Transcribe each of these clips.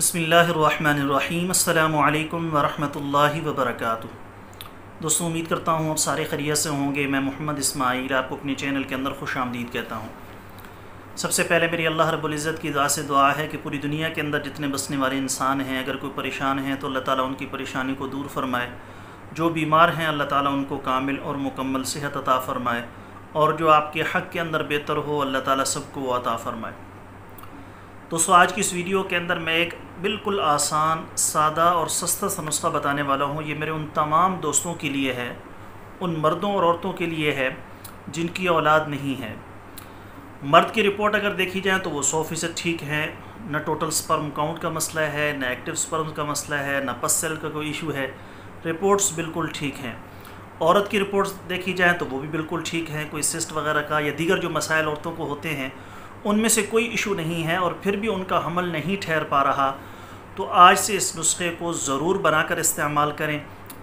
बसमीम् अल्लाम वरहमतुल्लाहि वबरकातुहू। दोस्तों, उम्मीद करता हूँ आप सारे खैरियत से होंगे। मैं मोहम्मद इस्माइल आपको अपने चैनल के अंदर खुश आमदीद कहता हूँ। सबसे पहले मेरी अल्लाह रब्ज़त की दुआ से दुआ है कि पूरी दुनिया के अंदर जितने बसने वाले इंसान हैं, अगर कोई परेशान हैं तो अल्लाह ताली उनकी परेशानी को दूर फरमाए। जो बीमार हैं, अल्लाह ताली उनको कामिल और मुकम्मल सेहत अता फ़रमाए। और जो आपके हक़ के अंदर बेहतर हो, अल्लाह ताला सबको अता फ़रमाए। दोस्तों आज की इस वीडियो के अंदर मैं एक बिल्कुल आसान, सादा और सस्ता सा नुस्खा बताने वाला हूँ। ये मेरे उन तमाम दोस्तों के लिए है, उन मर्दों और औरतों के लिए है, जिनकी औलाद नहीं है। मर्द की रिपोर्ट अगर देखी जाए तो वो सौ फ़ीसद ठीक है, न टोटल स्पर्म काउंट का मसला है, न एक्टिव स्पर्म का मसला है, न पस सेल का कोई इशू है। रिपोर्ट्स बिल्कुल ठीक हैं। औरत की रिपोर्ट्स देखी जाए तो वो भी बिल्कुल ठीक हैं। कोई सिस्ट वगैरह का या दीगर जो मसाइल औरतों को होते हैं उनमें से कोई इशू नहीं है और फिर भी उनका हमल नहीं ठहर पा रहा। तो आज से इस नुस्खे को ज़रूर बनाकर इस्तेमाल करें।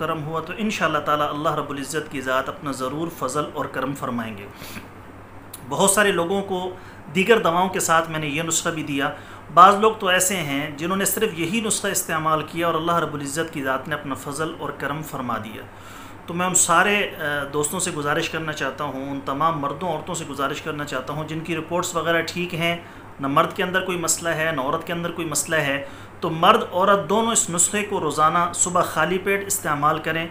करम हुआ तो इन ताला अल्लाह रब्ज़त की ज़ात अपना ज़रूर फ़ज़ल और करम फरमाएँगे। बहुत सारे लोगों को दीगर दवाओं के साथ मैंने ये नुस्खा भी दिया। बाज़ लोग तो ऐसे हैं जिन्होंने सिर्फ़ यही नुस्खा इस्तेमाल किया और अल्लाह रब्ज़त की ज़ात ने अपना फ़ज़ल और करम फरमा दिया। तो मैं उन सारे दोस्तों से गुजारिश करना चाहता हूँ, उन तमाम मर्दों, औरतों से गुजारिश करना चाहता हूँ, जिनकी रिपोर्ट्स वगैरह ठीक हैं, न मर्द के अंदर कोई मसला है, न औरत के अंदर कोई मसला है तो मर्द, औरत दोनों इस नुस्खे को रोज़ाना सुबह खाली पेट इस्तेमाल करें।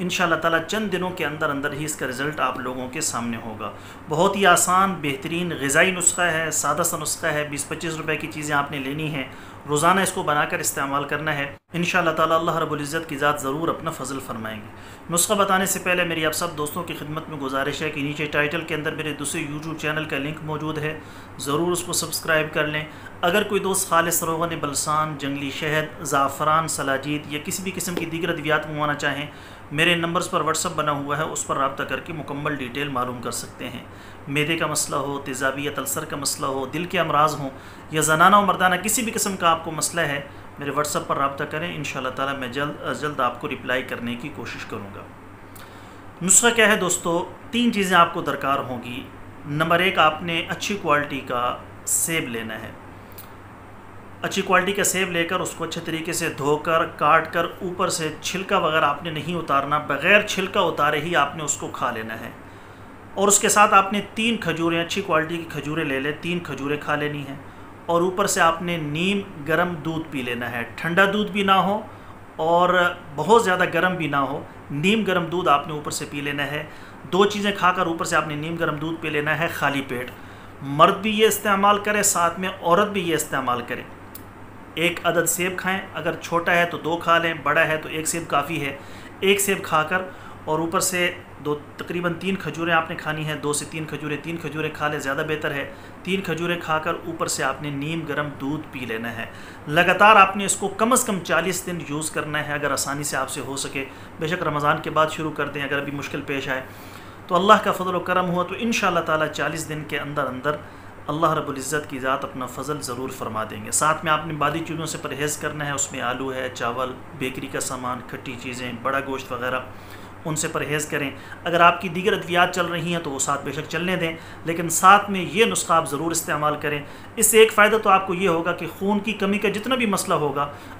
इन ताला चंद दिनों के अंदर अंदर ही इसका रिज़ल्ट आप लोगों के सामने होगा। बहुत ही आसान, बेहतरीन गज़ाई नुस्खा है, सादा सा नुस्खा है। बीस पच्चीस रुपए की चीज़ें आपने लेनी है। रोज़ाना इसको बनाकर इस्तेमाल करना है। इन ताला अल्लाह रब्ज़त की ज़ात ज़रूर अपना फ़जल फरमाएँगे। नुस्खा बताने से पहले मेरी आप सब दोस्तों की खिदमत में गुजारिश है कि नीचे टाइटल के अंदर मेरे दूसरे यूट्यूब चैनल का लिंक मौजूद है। ज़रूर उसको सब्सक्राइब कर लें। अगर कोई दोस्त खालिस रोगन, बलसान, जंगली शहद, ज़ाफ़रान सलाजीत या किसी भी किस्म की दीगर अद्वियात मंगवाना चाहें, मेरे नंबर्स पर व्हाट्सअप बना हुआ है, उस पर रबता करके मुकम्मल डिटेल मालूम कर सकते हैं। मैदे का मसला हो तेज़ाबियत अल्सर का मसला हो, दिल के अमराज हों, या जनाना और मर्दाना किसी भी किस्म का आपको मसला है, मेरे व्हाट्सअप पर रबता करें। इन ताला मैं जल्द अज जल्द आपको रिप्लाई करने की कोशिश करूँगा। नुस्खा क्या है दोस्तों? तीन चीज़ें आपको दरकार होंगी। नंबर एक, आपने अच्छी क्वालिटी का सेब लेना है। अच्छी क्वालिटी का सेब लेकर, उसको अच्छे तरीके से धोकर काट कर ऊपर से छिलका वगैरह आपने नहीं उतारना, बग़ैर छिलका उतारे ही आपने उसको खा लेना है। और उसके साथ आपने तीन खजूरें, अच्छी क्वालिटी की खजूरें ले लें, तीन खजूरें खा लेनी हैं। और ऊपर से आपने नीम गर्म दूध पी लेना है। ठंडा दूध भी ना हो और बहुत ज़्यादा गर्म भी ना हो, नीम गर्म दूध आपने ऊपर से पी लेना है। दो चीज़ें खाकर ऊपर से आपने नीम गर्म दूध पी लेना है, खाली पेट। मर्द भी ये इस्तेमाल करे, साथ में औरत भी ये इस्तेमाल करे। एक अदद सेब खाएँ। अगर छोटा है तो दो खा लें, बड़ा है तो एक सेब काफ़ी है। एक सेब खाकर और ऊपर से दो, तकरीबन तीन खजूरें आपने खानी है, दो से तीन खजूरें तीन खजूरें खा लें, ज़्यादा बेहतर है। तीन खजूरें खाकर ऊपर से आपने नीम गर्म दूध पी लेना है। लगातार आपने इसको कम अज़ कम चालीस दिन यूज़ करना है, अगर आसानी से आपसे हो सके। बेशक रमज़ान के बाद शुरू कर दें, अगर अभी मुश्किल पेश आए। तो अल्लाह का फजल करम हुआ तो इन ताला चालीस दिन के अंदर अंदर अल्लाह रब्ज़त की ज़ात अपना फ़ज़ल ज़रूर फरमा देंगे। साथ में आपने बादी चीज़ों से परहेज़ करना है, उसमें आलू है, चावल, बेकरी का सामान, खट्टी चीज़ें, बड़ा गोश्त वगैरह, उनसे परहेज़ करें। अगर आपकी दीगर अद्वियात चल रही हैं तो वो साथ बेशक चलने दें, लेकिन साथ में ये नुस्खा आप ज़रूर इस्तेमाल करें। इससे एक फ़ायदा तो आपको ये होगा कि खून की कमी का जितना भी मसला होगा,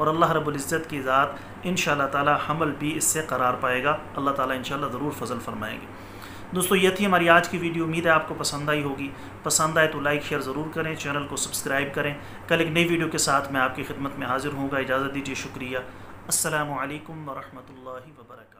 और अल्लाह रब्ज़त की ज़ात इन ताला हमल भी इससे करार पाएगा। अल्लाह ताला इन ज़रूर फजल फरमाएँगे। दोस्तों यह थी हमारी आज की वीडियो। उम्मीद है आपको पसंद आई होगी। पसंद आए तो लाइक शेयर ज़रूर करें। चैनल को सब्सक्राइब करें। कल एक नई वीडियो के साथ मैं आपकी खिदमत में हाजिर हूँगा इजाज़त दीजिए। शुक्रिया। असलकम वरहमल वर्का